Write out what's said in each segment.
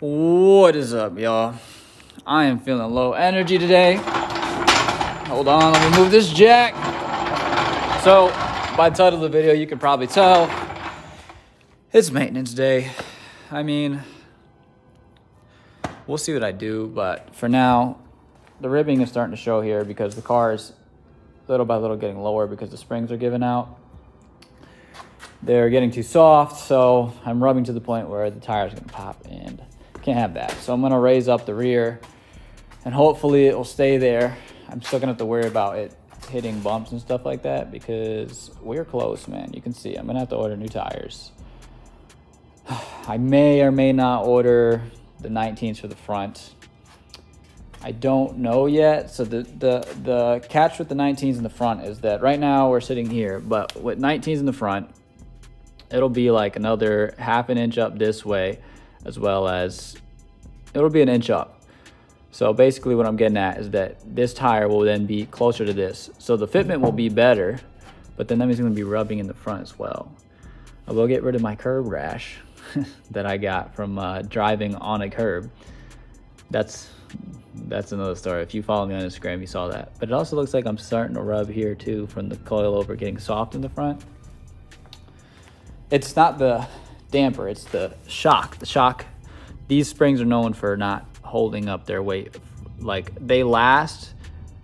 What is up, y'all? I am feeling low energy today. Hold on, let me move this jack. So, by the title of the video, you can probably tell it's maintenance day. I mean, we'll see what I do, but for now, the ribbing is starting to show here because the car is little by little getting lower because the springs are giving out. They're getting too soft, so I'm rubbing to the point where the tire's are gonna pop and can't have that. So I'm gonna raise up the rear and hopefully it will stay there. I'm still gonna have to worry about it hitting bumps and stuff like that because we're close, man. You can see I'm gonna have to order new tires. I may or may not order the 19s for the front. I don't know yet. So the, the, the catch with the 19s in the front is that right now we're sitting here, but with 19s in the front, it'll be like another half an inch up this way as well as it'll be an inch up. So basically what I'm getting at is that this tire will then be closer to this. So the fitment will be better, but then that means it's gonna be rubbing in the front as well. I will get rid of my curb rash that I got from uh, driving on a curb. That's that's another story. If you follow me on Instagram, you saw that. But it also looks like I'm starting to rub here too from the coilover getting soft in the front. It's not the damper, it's the shock. The shock, these springs are known for not holding up their weight. Like they last,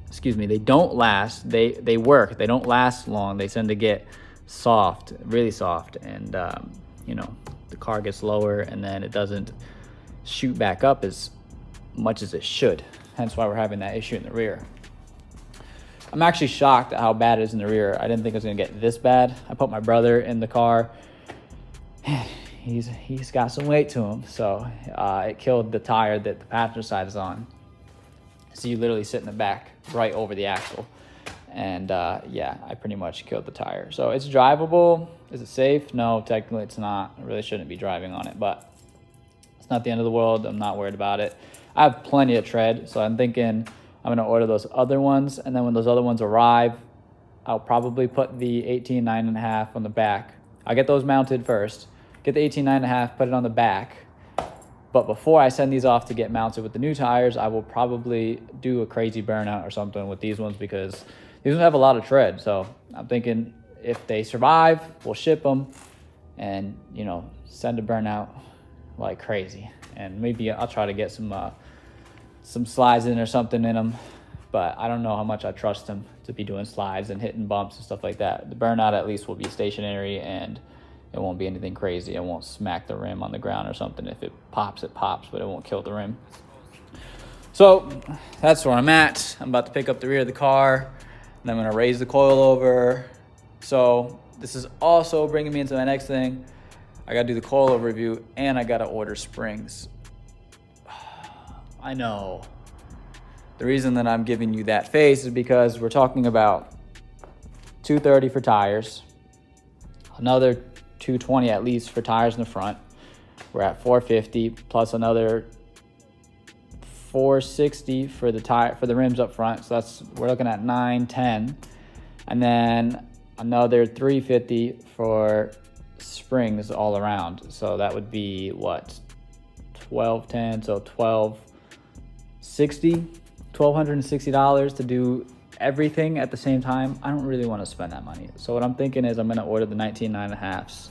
excuse me, they don't last. They they work. They don't last long. They tend to get soft, really soft, and um, you know the car gets lower, and then it doesn't shoot back up as much as it should. Hence why we're having that issue in the rear. I'm actually shocked at how bad it is in the rear. I didn't think it was gonna get this bad. I put my brother in the car he's he's got some weight to him. So uh, it killed the tire that the passenger side is on. So you literally sit in the back right over the axle. And uh, yeah, I pretty much killed the tire. So it's drivable. Is it safe? No, technically it's not. I really shouldn't be driving on it, but it's not the end of the world. I'm not worried about it. I have plenty of tread, so I'm thinking I'm gonna order those other ones, and then when those other ones arrive, I'll probably put the 18 nine and a half on the back. I'll get those mounted first, get the 18 nine and a half, put it on the back. But before I send these off to get mounted with the new tires, I will probably do a crazy burnout or something with these ones because these ones have a lot of tread. So I'm thinking if they survive, we'll ship them and, you know, send a burnout like crazy. And maybe I'll try to get some, uh, some slides in or something in them. But I don't know how much I trust them to be doing slides and hitting bumps and stuff like that. The burnout at least will be stationary and it won't be anything crazy. It won't smack the rim on the ground or something. If it pops, it pops, but it won't kill the rim. So that's where I'm at. I'm about to pick up the rear of the car, and I'm gonna raise the coil over. So this is also bringing me into my next thing. I gotta do the coil review, and I gotta order springs. I know. The reason that I'm giving you that face is because we're talking about 230 for tires, another 220 at least for tires in the front. We're at 450 plus another 460 for the tire for the rims up front. So that's we're looking at 910. And then another 350 for springs all around. So that would be what 1210 so 1260 $1260 to do everything at the same time, I don't really want to spend that money. So what I'm thinking is I'm going to order the 19 nine and a halfs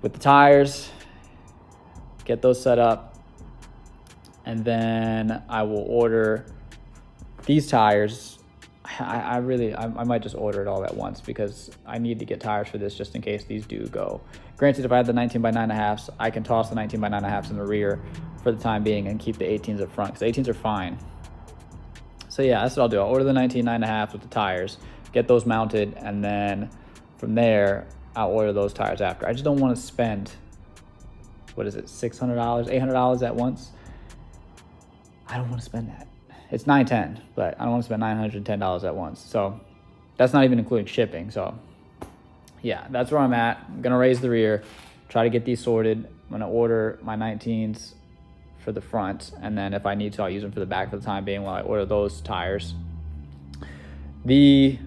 with the tires, get those set up, and then I will order these tires. I, I really, I, I, might just order it all at once because I need to get tires for this just in case these do go. Granted, if I have the 19 by 9 and a halfs, I can toss the 19 by 9 and a halfs in the rear for the time being and keep the 18s up front because 18s are fine. So yeah, that's what I'll do. I'll order the 19 nine and a half with the tires, get those mounted, and then from there, I'll order those tires after. I just don't want to spend, what is it, $600, $800 at once. I don't want to spend that. It's 910, but I don't want to spend $910 at once. So that's not even including shipping. So yeah, that's where I'm at. I'm going to raise the rear, try to get these sorted. I'm going to order my 19s for the front. And then if I need to, I'll use them for the back for the time being while I order those tires. The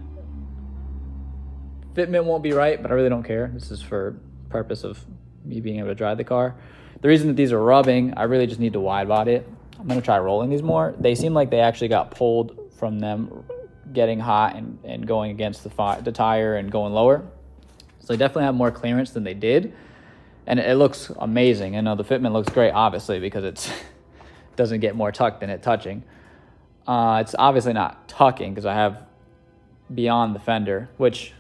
fitment won't be right, but I really don't care. This is for purpose of me being able to drive the car. The reason that these are rubbing, I really just need to wide body it. I'm gonna try rolling these more. They seem like they actually got pulled from them getting hot and, and going against the, the tire and going lower. So they definitely have more clearance than they did. And it looks amazing. I know the fitment looks great, obviously, because it doesn't get more tucked than it touching. Uh, it's obviously not tucking because I have beyond the fender, which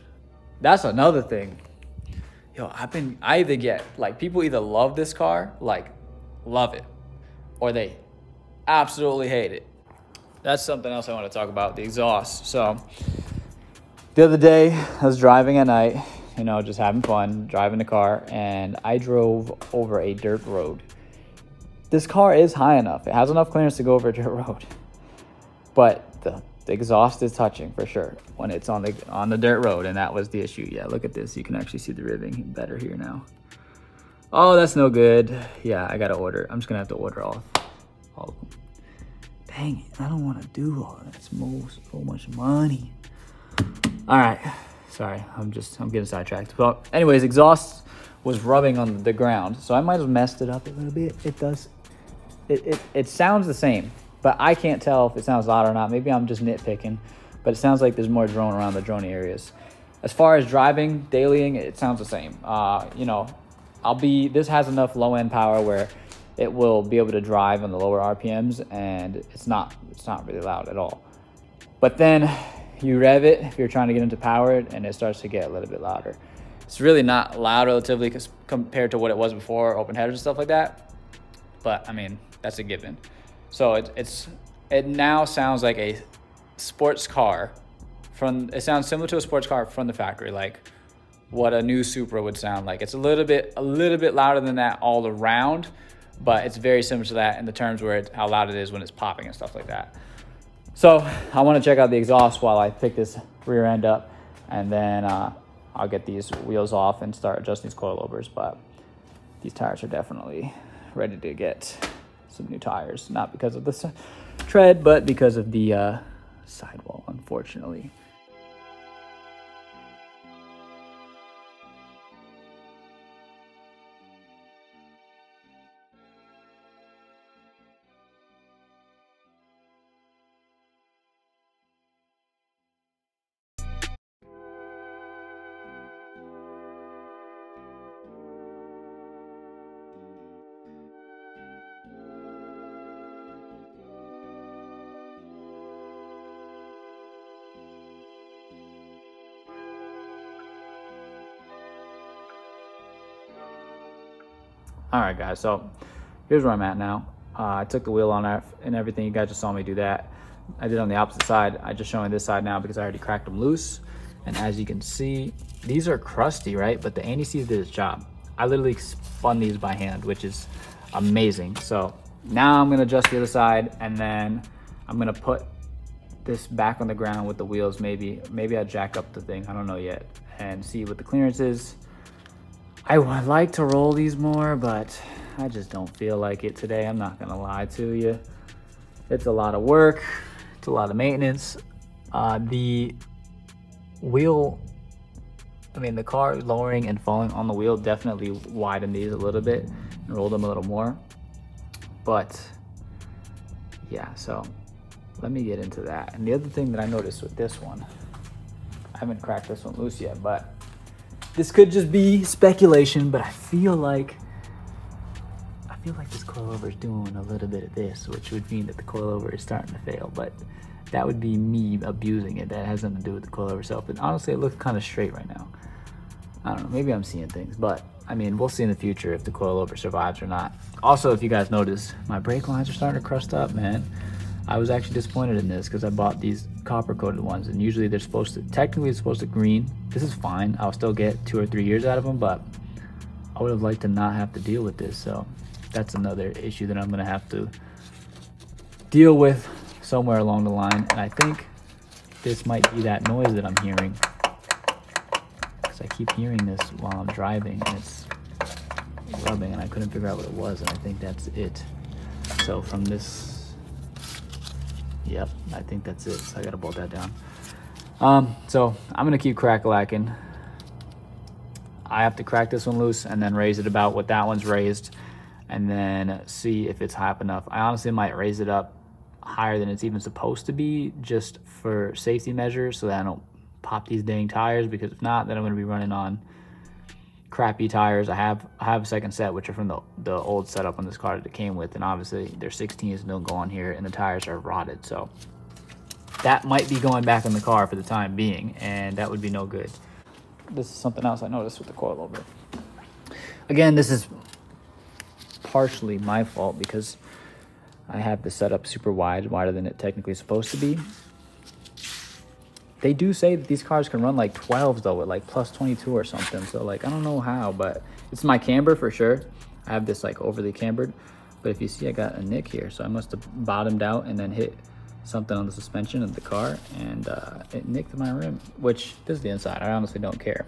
that's another thing. Yo, I've been I either get like people either love this car, like love it, or they absolutely hate it. That's something else I want to talk about, the exhaust. So the other day I was driving at night, you know, just having fun, driving the car, and I drove over a dirt road. This car is high enough. It has enough clearance to go over a dirt road. But the, the exhaust is touching for sure when it's on the on the dirt road, and that was the issue. Yeah, look at this. You can actually see the ribbing better here now. Oh, that's no good. Yeah, I gotta order. I'm just gonna have to order all, all of them. Dang it, I don't want to do all that. It's so much money. All right, sorry, I'm just I'm getting sidetracked. But anyways, exhaust was rubbing on the ground, so I might have messed it up a little bit. It does. It, it, it sounds the same but I can't tell if it sounds loud or not. Maybe I'm just nitpicking, but it sounds like there's more drone around the drone areas. As far as driving, dailying, it sounds the same. Uh, you know, I'll be, this has enough low end power where it will be able to drive on the lower RPMs and it's not, it's not really loud at all. But then you rev it if you're trying to get into power and it starts to get a little bit louder. It's really not loud relatively compared to what it was before, open headers and stuff like that. But I mean, that's a given. So it, it's it now sounds like a sports car from it sounds similar to a sports car from the factory like what a new Supra would sound like. It's a little bit a little bit louder than that all around, but it's very similar to that in the terms where it, how loud it is when it's popping and stuff like that. So I want to check out the exhaust while I pick this rear end up, and then uh, I'll get these wheels off and start adjusting these coilovers. But these tires are definitely ready to get some new tires, not because of the tread, but because of the uh, sidewall, unfortunately. All right, guys, so here's where I'm at now. Uh, I took the wheel on and everything. You guys just saw me do that. I did on the opposite side. I just showing this side now because I already cracked them loose. And as you can see, these are crusty, right? But the anti-seize did its job. I literally spun these by hand, which is amazing. So now I'm gonna adjust the other side and then I'm gonna put this back on the ground with the wheels maybe. Maybe I jack up the thing, I don't know yet. And see what the clearance is. I would like to roll these more, but I just don't feel like it today. I'm not gonna lie to you. It's a lot of work. It's a lot of maintenance. Uh, the wheel, I mean, the car lowering and falling on the wheel definitely widened these a little bit and rolled them a little more. But yeah, so let me get into that. And the other thing that I noticed with this one, I haven't cracked this one loose yet, but this could just be speculation, but I feel like I feel like this coilover is doing a little bit of this, which would mean that the coilover is starting to fail. But that would be me abusing it. That has nothing to do with the coilover itself. But honestly, it looks kind of straight right now. I don't know. Maybe I'm seeing things, but I mean, we'll see in the future if the coilover survives or not. Also, if you guys notice, my brake lines are starting to crust up, man. I was actually disappointed in this because I bought these copper coated ones and usually they're supposed to, technically it's supposed to green. This is fine. I'll still get two or three years out of them, but I would have liked to not have to deal with this. So that's another issue that I'm going to have to deal with somewhere along the line. And I think this might be that noise that I'm hearing because I keep hearing this while I'm driving and it's rubbing and I couldn't figure out what it was. And I think that's it. So from this Yep, I think that's it. So I gotta bolt that down. Um, so I'm gonna keep crack lacking. I have to crack this one loose and then raise it about what that one's raised. and then see if it's high up enough. I honestly might raise it up higher than it's even supposed to be just for safety measures so that I don't pop these dang tires because if not, then I'm gonna be running on crappy tires. I have I have a second set which are from the, the old setup on this car that it came with and obviously they're 16s and don't go on here and the tires are rotted. So that might be going back in the car for the time being and that would be no good. This is something else I noticed with the coilover. Again, this is partially my fault because I have the setup super wide, wider than it technically is supposed to be. They do say that these cars can run like 12s though, with like plus 22 or something. So like, I don't know how, but it's my camber for sure. I have this like overly cambered, but if you see, I got a nick here. So I must have bottomed out and then hit something on the suspension of the car and uh, it nicked my rim, which this is the inside. I honestly don't care.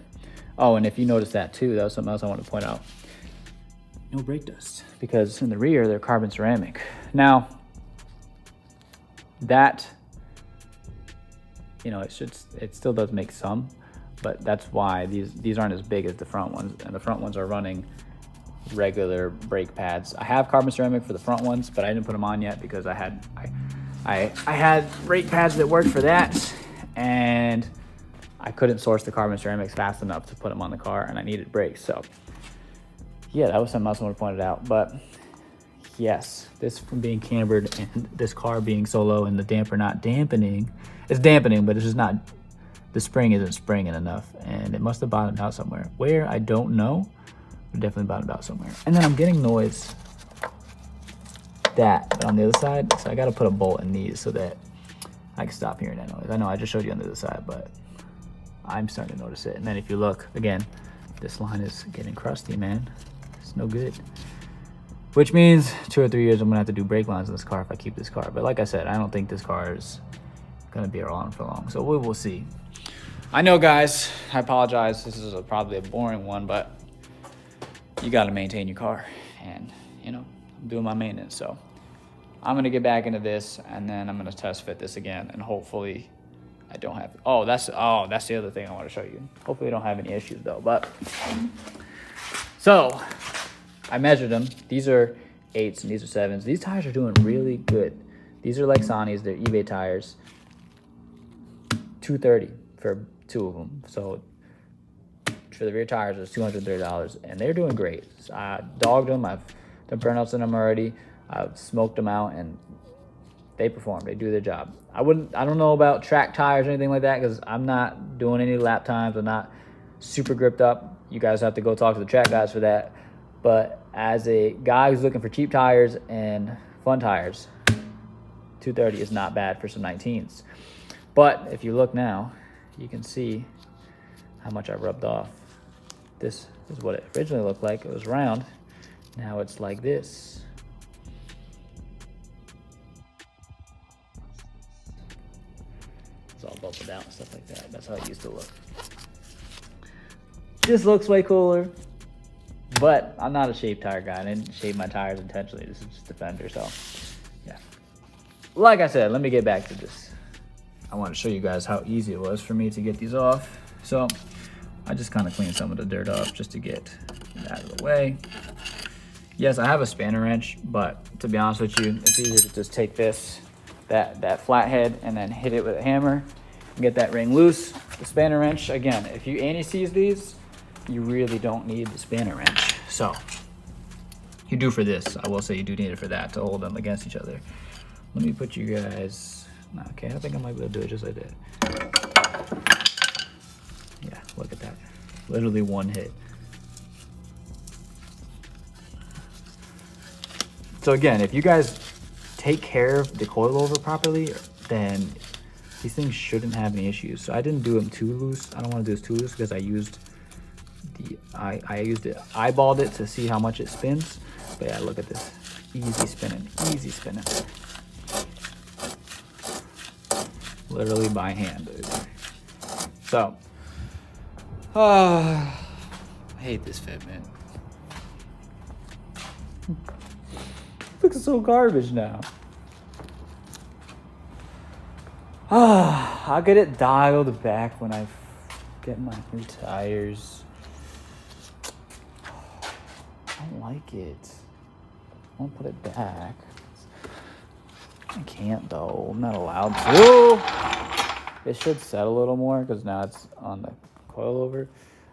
Oh, and if you notice that too, that was something else I want to point out. No brake dust because in the rear, they're carbon ceramic. Now, that, you know, it should, it still does make some, but that's why these, these aren't as big as the front ones. And the front ones are running regular brake pads. I have carbon ceramic for the front ones, but I didn't put them on yet because I had, I, I, I had brake pads that worked for that and I couldn't source the carbon ceramics fast enough to put them on the car and I needed brakes. So yeah, that was something else I want to point out. But yes, this from being cambered and this car being so low and the damper not dampening, it's dampening, but it's just not, the spring isn't springing enough and it must have bottomed out somewhere. Where, I don't know, but definitely bottomed out somewhere. And then I'm getting noise that, but on the other side, so I got to put a bolt in these so that I can stop hearing that noise. I know I just showed you on the other side, but I'm starting to notice it. And then if you look, again, this line is getting crusty, man. It's no good. Which means two or three years I'm gonna have to do brake lines in this car if I keep this car. But like I said, I don't think this car is gonna be around for long. So we will see. I know guys, I apologize. This is a, probably a boring one, but you gotta maintain your car. And you know, I'm doing my maintenance. So I'm gonna get back into this and then I'm gonna test fit this again and hopefully I don't have, oh, that's, oh, that's the other thing I want to show you. Hopefully I don't have any issues though, but, so, I measured them. These are eights and these are sevens. These tires are doing really good. These are like Lexani's, they're eBay tires. 230 for two of them. So, for the rear tires, it's $230, and they're doing great. So I dogged them, I've done burnouts in them already. I've smoked them out, and they perform. They do their job. I wouldn't. I don't know about track tires or anything like that because I'm not doing any lap times. I'm not super gripped up. You guys have to go talk to the track guys for that. But as a guy who's looking for cheap tires and fun tires, 230 is not bad for some 19s. But if you look now, you can see how much I rubbed off. This is what it originally looked like. It was round. Now it's like this. It's all bubbled out and stuff like that. That's how it used to look. This looks way cooler, but I'm not a shape tire guy. I didn't shape my tires intentionally. This is just a fender, so yeah. Like I said, let me get back to this. I want to show you guys how easy it was for me to get these off. So I just kind of cleaned some of the dirt off just to get that out of the way. Yes, I have a spanner wrench, but to be honest with you, it's easier to just take this that, that flathead and then hit it with a hammer and get that ring loose. The spanner wrench, again, if you anti-seize these, you really don't need the spanner wrench. So you do for this. I will say you do need it for that to hold them against each other. Let me put you guys, okay, I think I might be able to do it just like that. Yeah, look at that. Literally one hit. So again, if you guys take care of the coilover properly, then these things shouldn't have any issues. So I didn't do them too loose. I don't want to do this too loose because I used the I, I used it eyeballed it to see how much it spins. But yeah, look at this. Easy spinning, easy spinning. Literally by hand, dude. So, uh, I hate this fit, man. looks so garbage now. Ah, I'll get it dialed back when I get my new tires. I don't like it. I want to put it back. I can't though. I'm not allowed to. It should set a little more because now it's on the coilover.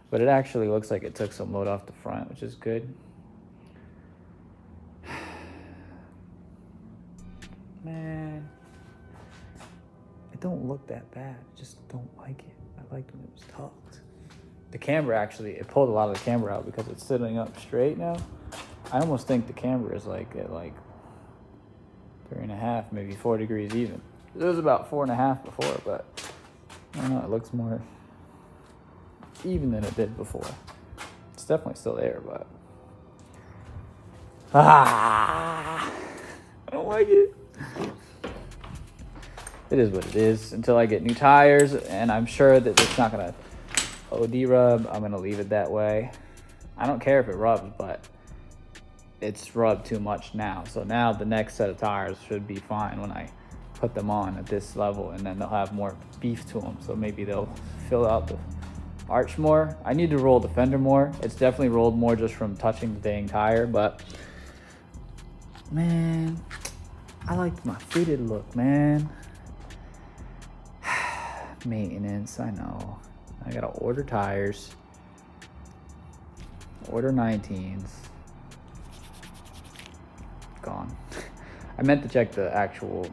But it actually looks like it took some load off the front, which is good. Man, it don't look that bad. I just don't like it. I liked when it was tucked. The camber actually, it pulled a lot of the camber out because it's sitting up straight now. I almost think the camber is like at like three and a half, maybe four degrees even. It was about four and a half before, but I don't know, it looks more even than it did before. It's definitely still there, but ah, I don't like it. It is what it is until I get new tires, and I'm sure that it's not gonna OD rub. I'm gonna leave it that way. I don't care if it rubs, but it's rubbed too much now. So now the next set of tires should be fine when I put them on at this level and then they'll have more beef to them. So maybe they'll fill out the arch more. I need to roll the fender more. It's definitely rolled more just from touching the dang tire, but man, I like my fitted look, man. Maintenance, I know. I gotta order tires, order 19s. Gone. I meant to check the actual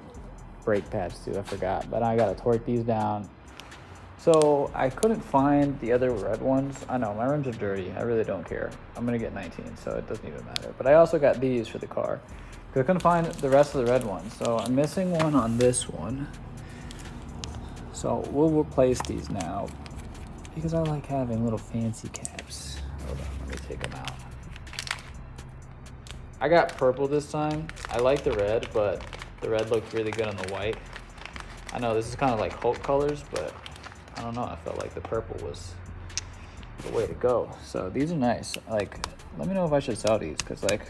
brake pads too, I forgot, but I gotta torque these down so I couldn't find the other red ones. I know my rims are dirty. I really don't care. I'm gonna get 19, so it doesn't even matter. But I also got these for the car because I couldn't find the rest of the red ones. So I'm missing one on this one. So we'll replace these now because I like having little fancy caps. Hold on, let me take them out. I got purple this time. I like the red, but the red looked really good on the white. I know this is kind of like Hulk colors, but I don't know. I felt like the purple was the way to go. So these are nice. Like, let me know if I should sell these because like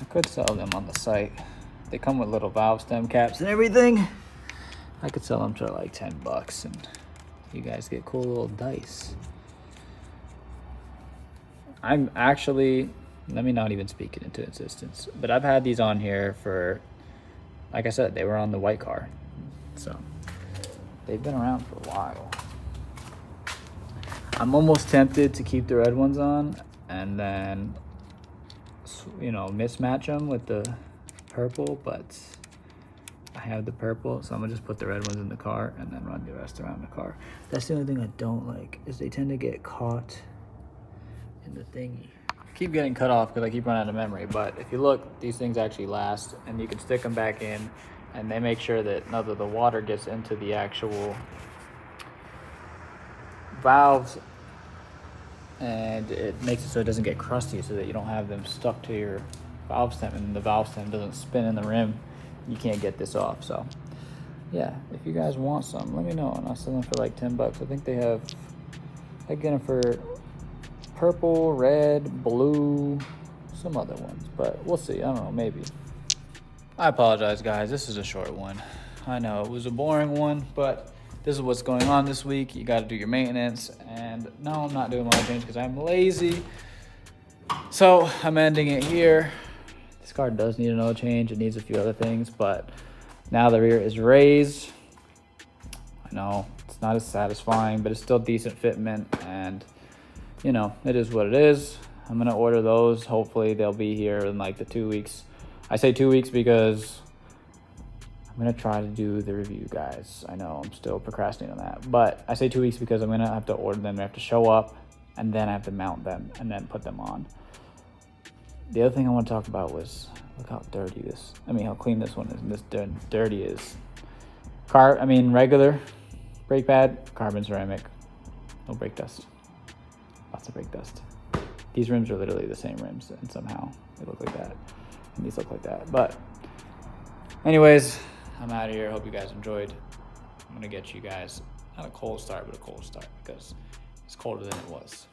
I could sell them on the site. They come with little valve stem caps and everything. I could sell them for like 10 bucks and you guys get cool little dice. I'm actually, let me not even speak it into existence, but I've had these on here for, like I said, they were on the white car. So They've been around for a while. I'm almost tempted to keep the red ones on and then, you know, mismatch them with the purple, but I have the purple, so I'm gonna just put the red ones in the car and then run the rest around the car. That's the only thing I don't like, is they tend to get caught in the thingy. keep getting cut off because I keep running out of memory, but if you look, these things actually last and you can stick them back in and they make sure that none of the water gets into the actual valves and it makes it so it doesn't get crusty so that you don't have them stuck to your valve stem and the valve stem doesn't spin in the rim you can't get this off so yeah if you guys want some let me know and i'll sell them for like 10 bucks i think they have i get them for purple red blue some other ones but we'll see i don't know maybe I apologize, guys. This is a short one. I know it was a boring one, but this is what's going on this week. You got to do your maintenance. And no, I'm not doing my change because I'm lazy. So I'm ending it here. This car does need an oil change. It needs a few other things, but now the rear is raised. I know it's not as satisfying, but it's still decent fitment. And, you know, it is what it is. I'm to order those. Hopefully they'll be here in like the two weeks I say two weeks because I'm gonna try to do the review, guys. I know I'm still procrastinating on that, but I say two weeks because I'm gonna have to order them. I have to show up, and then I have to mount them and then put them on. The other thing I want to talk about was look how dirty this. I mean, how clean this one is. And this dirty is. Car. I mean, regular brake pad, carbon ceramic, no brake dust. Lots of brake dust. These rims are literally the same rims, and somehow they look like that and these look like that. But anyways, I'm out of here. Hope you guys enjoyed. I'm gonna get you guys not a cold start, but a cold start because it's colder than it was.